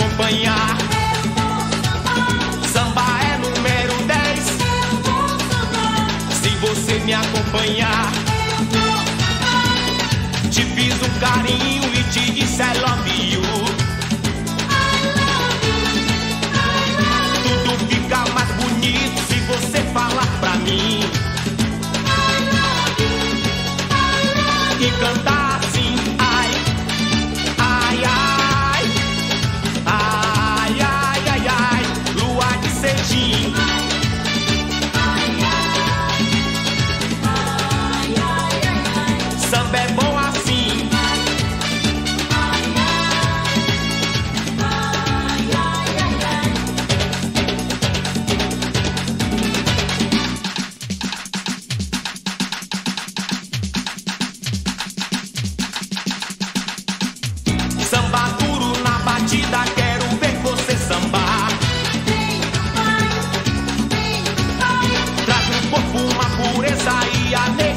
acompanhar. Samba é número 10. Se você me acompanhar, te fiz um carinho e te disser Rio de